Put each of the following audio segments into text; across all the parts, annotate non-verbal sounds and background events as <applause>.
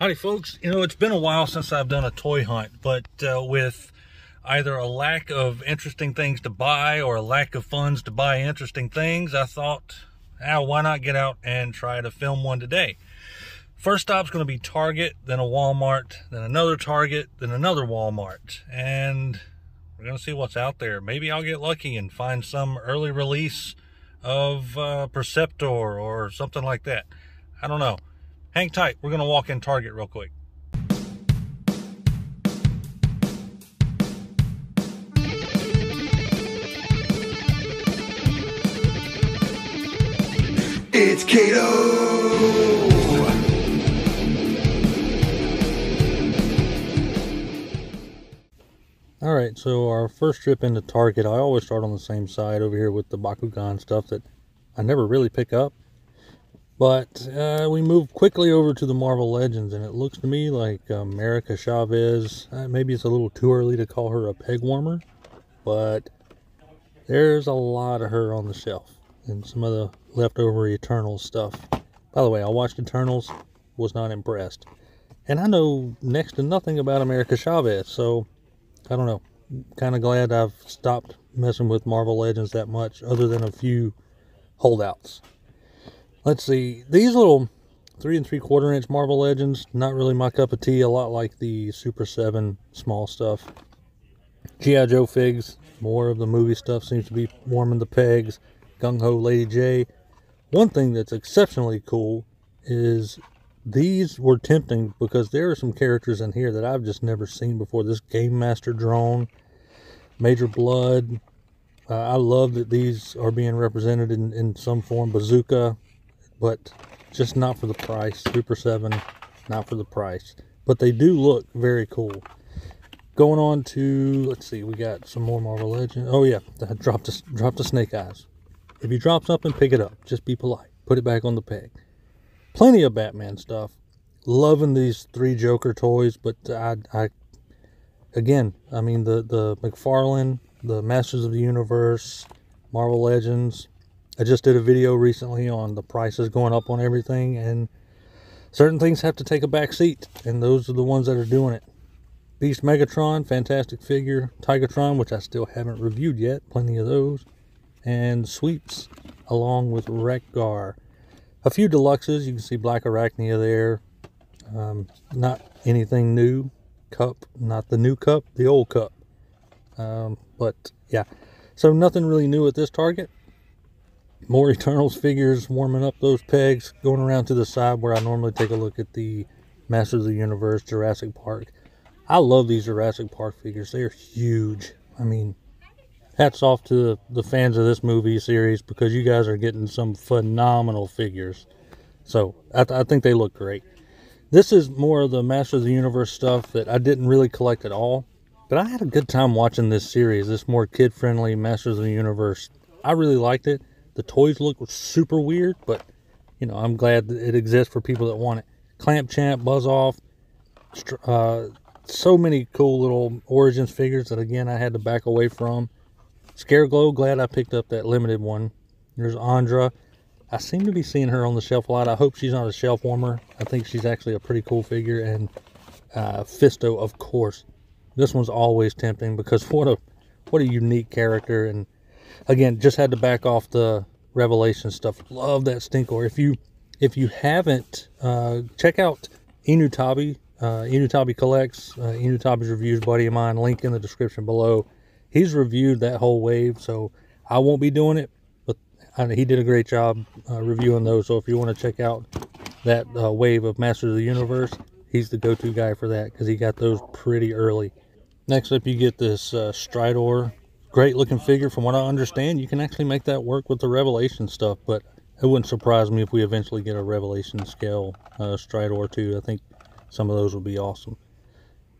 Howdy folks, you know it's been a while since I've done a toy hunt, but uh, with either a lack of interesting things to buy or a lack of funds to buy interesting things, I thought, ah, why not get out and try to film one today. First stop's going to be Target, then a Walmart, then another Target, then another Walmart, and we're going to see what's out there. Maybe I'll get lucky and find some early release of uh, Perceptor or something like that. I don't know. Hang tight. We're going to walk in Target real quick. It's Kato! All right, so our first trip into Target, I always start on the same side over here with the Bakugan stuff that I never really pick up. But uh, we move quickly over to the Marvel Legends, and it looks to me like America Chavez, uh, maybe it's a little too early to call her a peg warmer, but there's a lot of her on the shelf, and some of the leftover Eternals stuff. By the way, I watched Eternals, was not impressed. And I know next to nothing about America Chavez, so I don't know. Kind of glad I've stopped messing with Marvel Legends that much, other than a few holdouts. Let's see. These little three and three quarter inch Marvel Legends, not really my cup of tea. A lot like the Super 7 small stuff. G.I. Joe figs, more of the movie stuff seems to be warming the pegs. Gung Ho Lady Jaye. One thing that's exceptionally cool is these were tempting because there are some characters in here that I've just never seen before. This Game Master drone, Major Blood. Uh, I love that these are being represented in, in some form. Bazooka, but just not for the price. Super 7, not for the price. But they do look very cool. Going on to, let's see, we got some more Marvel Legends. Oh yeah, <laughs> I dropped the, dropped the snake eyes. If you drop something, pick it up. Just be polite. Put it back on the peg plenty of Batman stuff. Loving these three Joker toys, but I, I again, I mean the the McFarlane, the Masters of the Universe, Marvel Legends. I just did a video recently on the prices going up on everything, and certain things have to take a back seat, and those are the ones that are doing it. Beast Megatron, fantastic figure. Tigatron, which I still haven't reviewed yet, plenty of those. And Sweeps, along with Wreck-Gar a few deluxes. You can see Black Arachnia there. Um, not anything new. Kup, not the new Kup, the old Kup. Um, but yeah, so nothing really new at this target. More Eternals figures warming up those pegs. Going around to the side where I normally take a look at the Masters of the Universe Jurassic Park. I love these Jurassic Park figures. They're huge. I mean, hats off to the, the fans of this movie series because you guys are getting some phenomenal figures. So I, th- I think they look great. This is more of the Masters of the Universe stuff that I didn't really collect at all. But I had a good time watching this series, this more kid friendly Masters of the Universe. I really liked it. The toys look super weird, but you know, I'm glad that it exists for people that want it. Clamp Champ, Buzz Off, uh, so many cool little Origins figures that again I had to back away from. Scareglow, glad I picked up that limited one. There's Andra. I seem to be seeing her on the shelf a lot. I hope she's not a shelf warmer. I think she's actually a pretty cool figure. And uh, Fisto, of course. This one's always tempting because <laughs> what a what a unique character. And again, just had to back off the Revelation stuff. Love that Stinkor. If you if you haven't, uh, check out Enewtabie. Uh, Enewtabie collects. Uh, Enewtabie's reviews, buddy of mine. Link in the description below he's reviewed that whole wave, so I won't be doing it, but he did a great job uh, reviewing those. So if you want to check out that uh, wave of Masters of the Universe, he's the go-to guy for that because he got those pretty early. Next up, you get this uh, Stridor. Great looking figure. From what I understand, you can actually make that work with the Revelation stuff, but it wouldn't surprise me if we eventually get a Revelation scale uh, Stridor too. I think some of those would be awesome.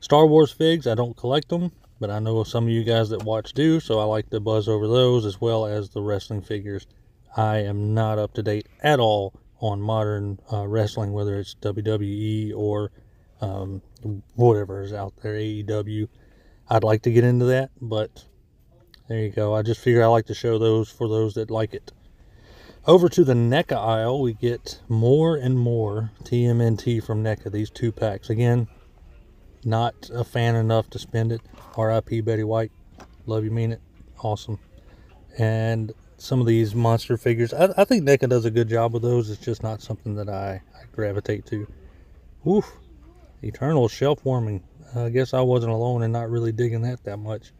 Star Wars figs, I don't collect them but I know some of you guys that watch do, so I like to buzz over those as well as the wrestling figures. I am not up to date at all on modern uh, wrestling, whether it's WWE or um, whatever is out there, AEW. I'd like to get into that, but there you go. I just figure I like to show those for those that like it. Over to the NECA aisle, we get more and more TMNT from NECA. These two packs. Again, not a fan enough to spend it. RIP Betty White. Love you, mean it. Awesome. And some of these monster figures. I, I think NECA does a good job with those. It's just not something that I, I gravitate to. Oof. Eternal shelf warming. I guess I wasn't alone in not really digging that that much.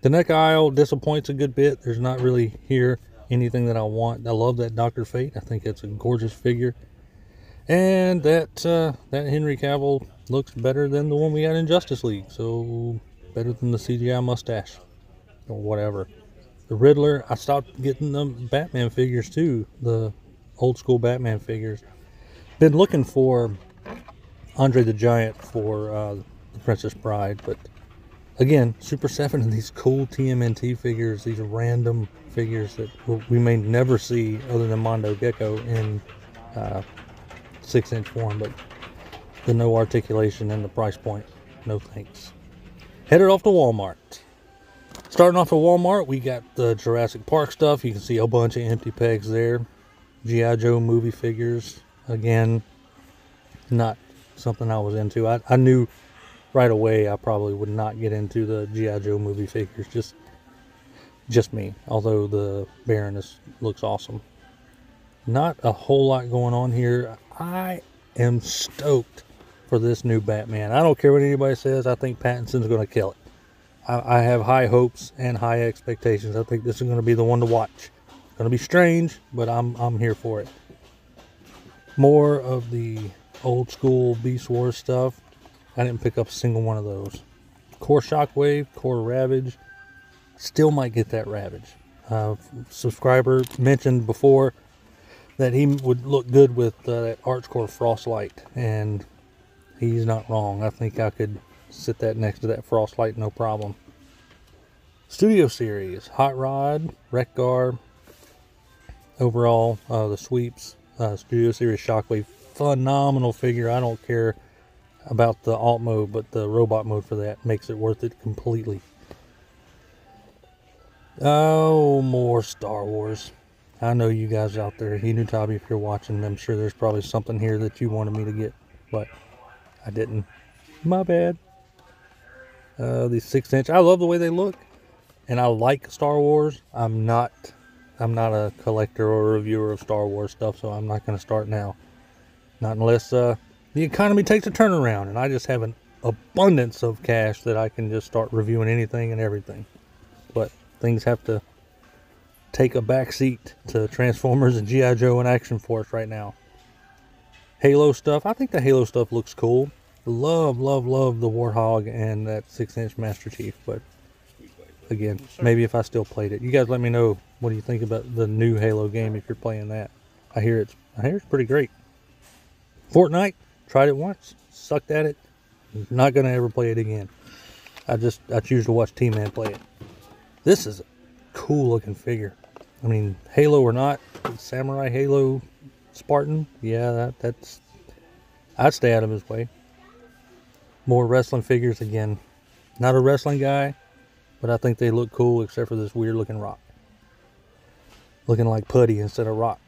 The NECA aisle disappoints a good bit. There's not really here anything that I want. I love that Doctor Fate. I think it's a gorgeous figure. And that uh, that Henry Cavill looks better than the one we got in Justice League. So better than the CGI mustache or whatever. The Riddler. I stopped getting the Batman figures too. The old school Batman figures. Been looking for Andre the Giant for uh, the Princess Bride, but again, Super 7 and these cool TMNT figures, these random figures that we may never see other than Mondo Gecko in uh, 6 inch form, but the no articulation and the price point, no thanks. Headed off to Walmart. Starting off at Walmart, we got the Jurassic Park stuff. You can see a bunch of empty pegs there. G.I. Joe movie figures. Again, not something I was into. I, I knew right away I probably would not get into the G.I. Joe movie figures. Just just me. Although the Baroness looks awesome. Not a whole lot going on here. I am stoked for this new Batman. I don't care what anybody says. I think Pattinson's going to kill it. I, I have high hopes and high expectations. I think this is going to be the one to watch. It's going to be strange, but I'm I'm here for it. More of the old school Beast Wars stuff. I didn't pick up a single one of those. Core Shockwave, Core Ravage. Still might get that Ravage. Uh, subscriber mentioned before that he would look good with uh, that Archcore Frostlight, and he's not wrong. I think I could sit that next to that Frostlight no problem. Studio Series, Hot Rod, Wreck-Gar, overall, uh, the sweeps, uh, Studio Series Shockwave phenomenal figure. I don't care about the alt mode, but the robot mode for that makes it worth it completely. Oh, more Star Wars. I know you guys out there, Hinutabi, if you're watching, I'm sure there's probably something here that you wanted me to get, but I didn't. My bad. Uh, these six inch, I love the way they look, and I like Star Wars. I'm not, I'm not a collector or a reviewer of Star Wars stuff, so I'm not going to start now. Not unless uh, the economy takes a turnaround and I just have an abundance of cash that I can just start reviewing anything and everything. But things have to take a back seat to Transformers and G.I. Joe and Action Force right now. Halo stuff. I think the Halo stuff looks cool. Love, love, love the Warthog and that 6 inch Master Chief. But again, maybe if I still played it. You guys let me know what do you think about the new Halo game if you're playing that. I hear it's I hear it's pretty great. Fortnite, tried it once, sucked at it. Not gonna ever play it again. I just I choose to watch T Man play it. This is a cool looking figure. I mean, Halo or not, Samurai Halo Spartan, yeah, that, that's I'd stay out of his way. More wrestling figures again. Not a wrestling guy, but I think they look cool except for this weird looking rock. Looking like putty instead of rock.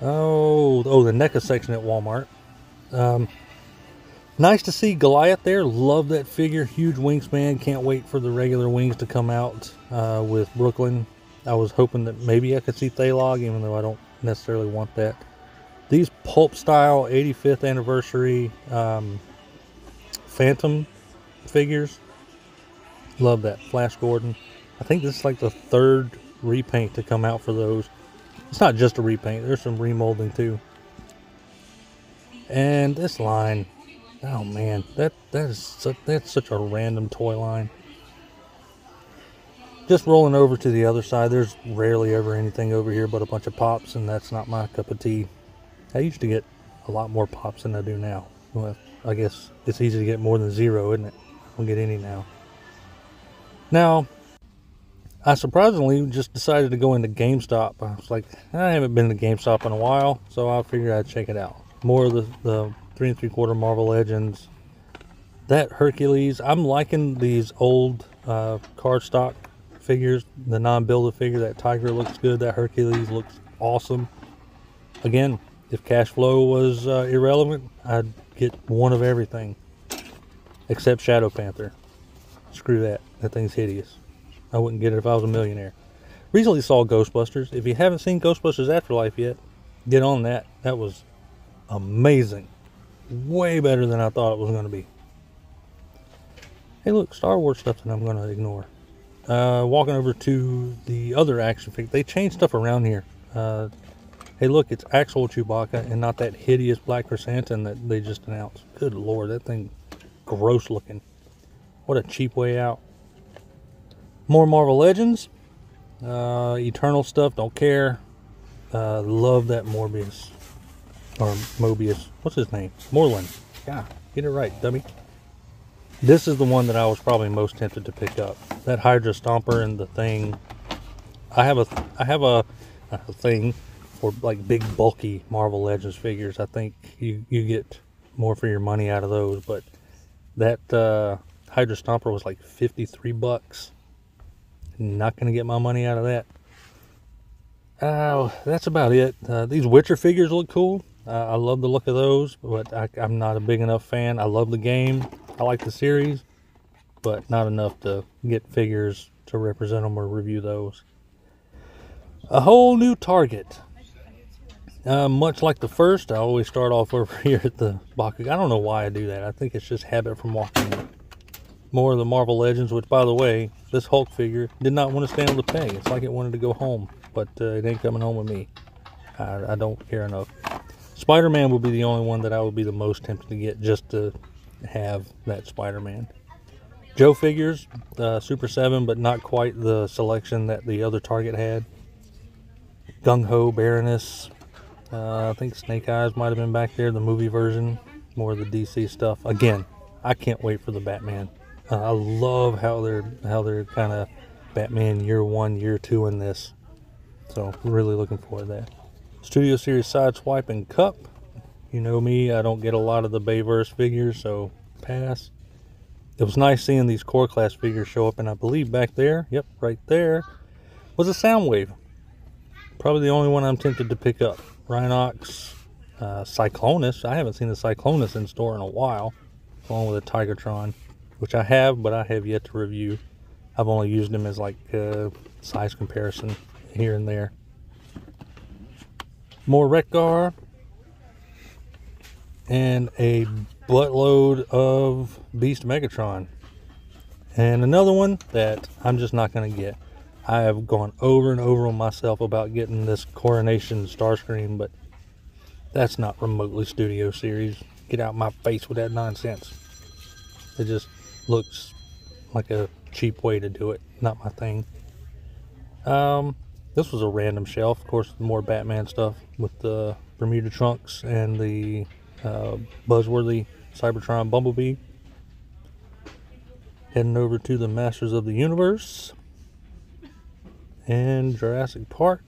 Oh, oh, the NECA section at Walmart. Um, nice to see Goliath there. Love that figure. Huge wingspan. Can't wait for the regular wings to come out uh, with Brooklyn. I was hoping that maybe I could see Thailog, even though I don't necessarily want that. These pulp style 85th anniversary um, Phantom figures. Love that. Flash Gordon. I think this is like the third repaint to come out for those. It's not just a repaint, there's some remolding too. And this line, oh man, that that is such, that's such a random toy line. Just rolling over to the other side, there's rarely ever anything over here but a bunch of pops, and that's not my cup of tea. I used to get a lot more pops than I do now. Well, I guess it's easy to get more than zero, isn't it? I don't get any now. Now, I surprisingly just decided to go into GameStop. I was like, I haven't been to GameStop in a while, so I figured I'd check it out. More of the, the three and three quarter Marvel Legends. That Hercules, I'm liking these old uh, cardstock figures, the non-builder figure, that Tiger looks good. That Hercules looks awesome. Again, if cash flow was uh, irrelevant, I'd get one of everything, except Shadow Panther. Screw that. That thing's hideous. I wouldn't get it if I was a millionaire. Recently saw Ghostbusters. If you haven't seen Ghostbusters Afterlife yet, get on that. That was amazing. Way better than I thought it was going to be. Hey, look, Star Wars stuff that I'm going to ignore. Uh, walking over to the other action figure. They changed stuff around here. Uh, hey, look, it's actual Chewbacca and not that hideous black Krrsantan that they just announced. Good lord, that thing gross looking. What a cheap way out. More Marvel Legends. Uh, Eternal stuff, don't care. Uh, love that Morbius. Or Mobius. What's his name? Morlun. Yeah, get it right, dummy. This is the one that I was probably most tempted to pick up. That Hydra Stomper and the thing. I have a I have a, a thing for like big bulky Marvel Legends figures. I think you you get more for your money out of those. But that uh, Hydra Stomper was like fifty three bucks. Not gonna get my money out of that. Uh, that's about it. Uh, these Witcher figures look cool. Uh, I love the look of those, but I, I'm not a big enough fan. I love the game. I like the series, but not enough to get figures to represent them or review those. A whole new Target. Uh, much like the first, I always start off <laughs> over here at the Bakugan. I don't know why I do that. I think it's just habit from walking in. More of the Marvel Legends, which, by the way, this Hulk figure did not want to stay on the peg. It's like it wanted to go home, but uh, it ain't coming home with me. I, I don't care enough. Spider Man would be the only one that I would be the most tempted to get just to have that Spider Man. Joe figures, uh, Super 7, but not quite the selection that the other Target had. Gung Ho, Baroness. Uh, I think Snake Eyes might have been back there, the movie version. More of the DC stuff. Again, I can't wait for the Batman. Uh, I love how they're how they're kind of Batman year one, year two in this. So really looking forward to that. Studio Series Sideswipe and Kup. You know me, I don't get a lot of the Bayverse figures, so pass. It was nice seeing these core class figures show up, and I believe back there, yep, right there, was a Soundwave. Probably the only one I'm tempted to pick up. Rhinox, uh, Cyclonus. I haven't seen the Cyclonus in store in a while, along with a Tigatron, which I have, but I have yet to review. I've only used them as like uh, size comparison here and there. More Wreck-Gar, and a buttload of Beast Megatron. And another one that I'm just not going to get. I have gone over and over on myself about getting this Coronation Starscream, but that's not remotely Studio Series. Get out my face with that nonsense. It just looks like a cheap way to do it. Not my thing. Um, this was a random shelf. Of course, more Batman stuff with the Bermuda trunks and the uh, buzzworthy Cybertron Bumblebee. Heading over to the Masters of the Universe and Jurassic Park.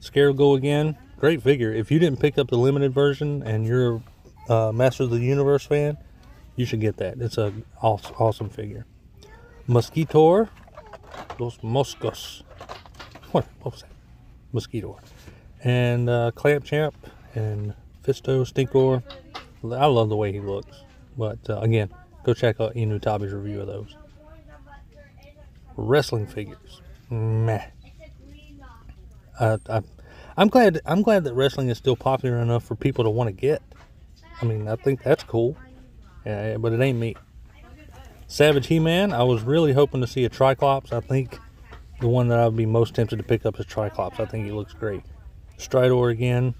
Scareglow again. Great figure. If you didn't pick up the limited version and you're a Masters of the Universe fan, you should get that. It's a awesome, awesome figure. Mosquitor. Los Moscos. What, what was that? Mosquito. And uh, Clamp Champ and Fisto, Stinkor. I love the way he looks. But uh, again, go check out Enewtabie's review of those. Wrestling figures. Meh. I, I, I'm glad. I'm glad that wrestling is still popular enough for people to want to get. I mean, I think that's cool. Yeah, but it ain't me. Savage He-Man. I was really hoping to see a Triclops. I think the one that I'd be most tempted to pick up is Triclops. I think he looks great. Stridor again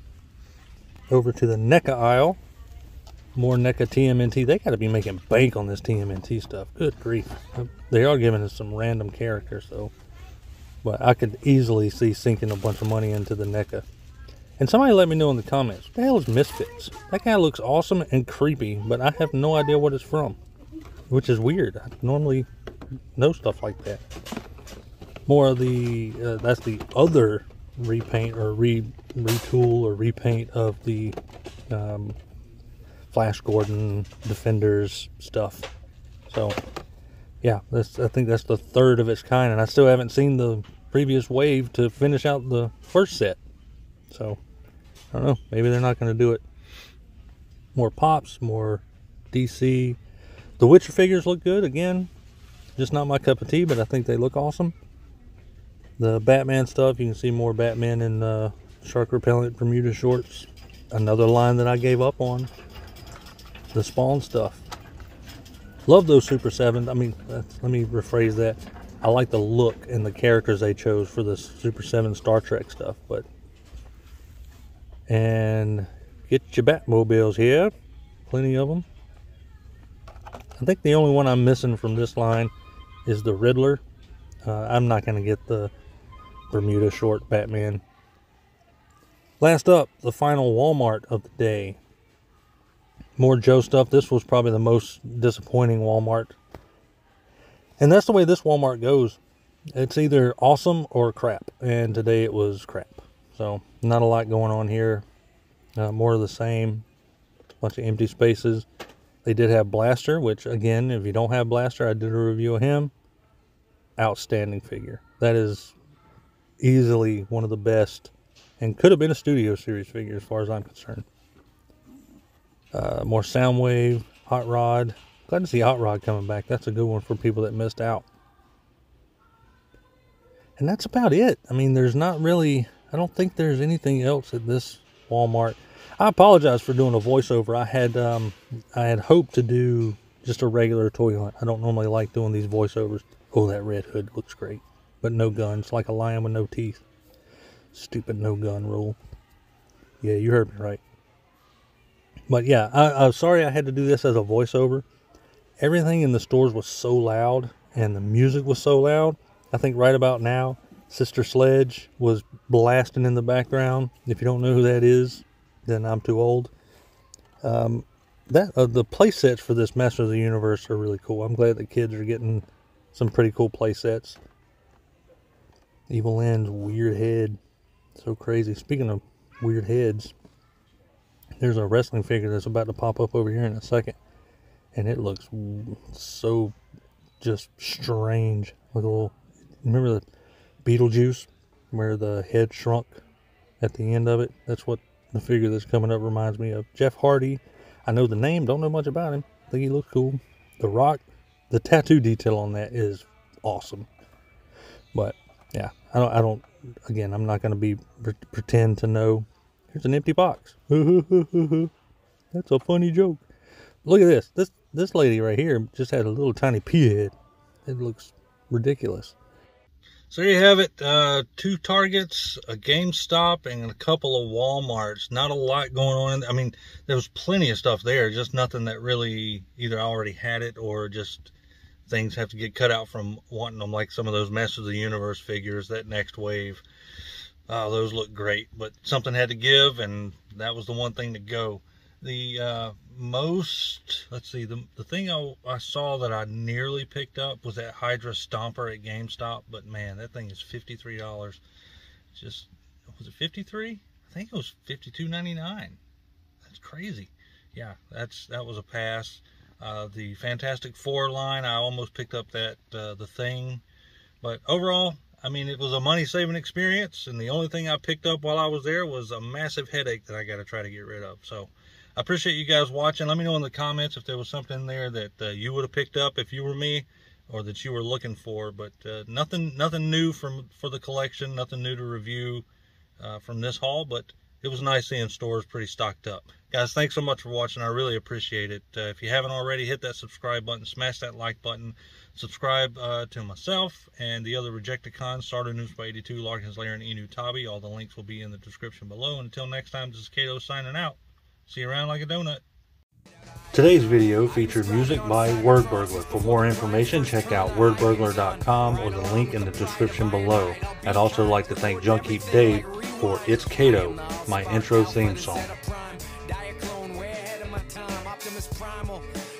over to the NECA aisle. More NECA TMNT. They got to be making bank on this TMNT stuff. Good grief. They are giving us some random characters, though. But I could easily see sinking a bunch of money into the NECA. And somebody let me know in the comments, what the hell is Misfits? That guy looks awesome and creepy, but I have no idea what it's from. Which is weird. I normally know stuff like that. More of the, uh, that's the other repaint or re retool or repaint of the um, Flash Gordon Defenders stuff. So yeah, that's I think that's the third of its kind, and I still haven't seen the previous wave to finish out the first set. So I don't know. Maybe they're not going to do it. More pops, more DC. The Witcher figures look good again. Just not my cup of tea, but I think they look awesome. The Batman stuff, you can see more Batman in uh, shark repellent Bermuda shorts. Another line that I gave up on. The Spawn stuff. Love those Super 7s. I mean, let me rephrase that. I like the look and the characters they chose for the Super 7 Star Trek stuff, but and get your Batmobiles here. Plenty of them. I think the only one I'm missing from this line is the Riddler. Uh, I'm not going to get the Bermuda short Batman. Last up, the final Walmart of the day. More Joe stuff. This was probably the most disappointing Walmart. And that's the way this Walmart goes. It's either awesome or crap. And today it was crap. So, not a lot going on here. Uh, more of the same. Bunch of empty spaces. They did have Blaster, which, again, if you don't have Blaster, I did a review of him. Outstanding figure. That is easily one of the best and could have been a studio series figure as far as I'm concerned. Uh, more Soundwave, Hot Rod. Glad to see Hot Rod coming back. That's a good one for people that missed out. And that's about it. I mean, there's not really, I don't think there's anything else at this Walmart. I apologize for doing a voiceover. I had um, I had hoped to do just a regular toy hunt. I don't normally like doing these voiceovers. Oh, that red hood looks great but no guns, like a lion with no teeth. Stupid no gun rule. Yeah, you heard me right. But yeah, I, I'm sorry I had to do this as a voiceover. Everything in the stores was so loud and the music was so loud. I think right about now, Sister Sledge was blasting in the background. If you don't know who that is, then I'm too old. Um, that uh, the play sets for this Master of the Universe are really cool. I'm glad the kids are getting some pretty cool play sets. Evil-Lynn's weird head. So crazy. Speaking of weird heads, there's a wrestling figure that's about to pop up over here in a second. And it looks so just strange. Like a little, remember the Beetlejuice where the head shrunk at the end of it? That's what the figure that's coming up reminds me of. Jeff Hardy. I know the name, don't know much about him. I think he looks cool. The Rock, the tattoo detail on that is awesome. But yeah, I don't, I don't, again, I'm not going to be pretend to know. Here's an empty box. <laughs> That's a funny joke. Look at this. This, this lady right here just had a little tiny pea head. It looks ridiculous. So you have it. Uh, two Targets, a GameStop, and a couple of Walmarts. Not a lot going on. I mean, there was plenty of stuff there, just nothing that really either already had it or just things have to get cut out from wanting them, like some of those Masters of the Universe figures, that next wave. Uh, those look great, but something had to give, and that was the one thing to go. The uh, most, let's see, the, the thing I, I saw that I nearly picked up was that Hydra Stomper at GameStop, but man, that thing is $53. Just, was it 53 I think it was $52.99. That's crazy. Yeah, that's that was a pass. Uh, the Fantastic Four line, I almost picked up that uh, the thing, but overall, I mean, it was a money-saving experience, and the only thing I picked up while I was there was a massive headache that I got to try to get rid of. So, I appreciate you guys watching. Let me know in the comments if there was something there that uh, you would have picked up if you were me, or that you were looking for. But uh, nothing, nothing new from for the collection. Nothing new to review uh, from this haul, but it was nice seeing stores pretty stocked up. Guys, thanks so much for watching. I really appreciate it. Uh, if you haven't already, hit that subscribe button, smash that like button, subscribe uh, to myself and the other Rejecticons, Starter News by 82, Larkins Lair, and Enewtabie. All the links will be in the description below. And until next time, this is Kato signing out. See you around like a donut. Today's video featured music by Wordburglar. For more information, check out wordburglar.com or the link in the description below. I'd also like to thank Junkheap Dave for It's Kato, my intro theme song.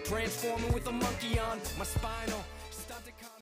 Transforming with a monkey on my spinal